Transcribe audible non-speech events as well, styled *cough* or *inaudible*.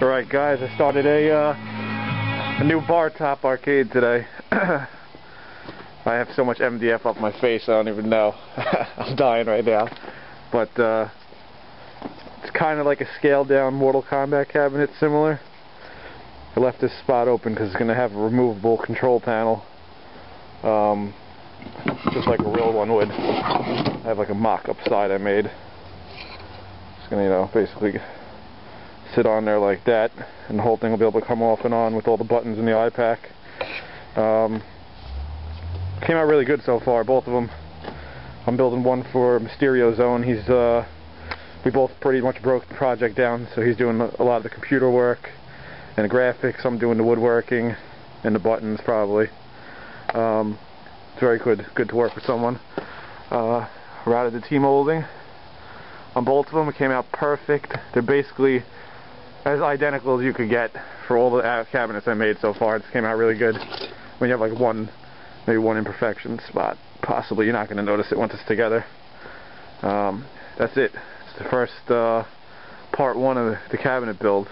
Alright guys, I started a, uh, a new bar top arcade today. *clears throat* I have so much MDF up my face I don't even know. *laughs* I'm dying right now. But uh, it's kind of like a scaled down Mortal Kombat cabinet similar. I left this spot open because it's going to have a removable control panel. Um, just like a real one would. I have like a mock-up side I made. Just going to, you know, basically sit on there like that and the whole thing will be able to come off and on with all the buttons in the I-PAC. Um, came out really good so far, both of them. I'm building one for Mysterio Zone. He's uh, we both pretty much broke the project down, so he's doing a lot of the computer work and the graphics. I'm doing the woodworking and the buttons probably. Um, it's very good, good to work with someone. Uh, routed the T-molding on both of them. It came out perfect. They're basically as identical as you could get for all the cabinets I made so far. It came out really good. When you have like one, maybe one imperfection spot, possibly you're not going to notice it once it's together. Um, that's it. It's the first uh, part one of the cabinet build.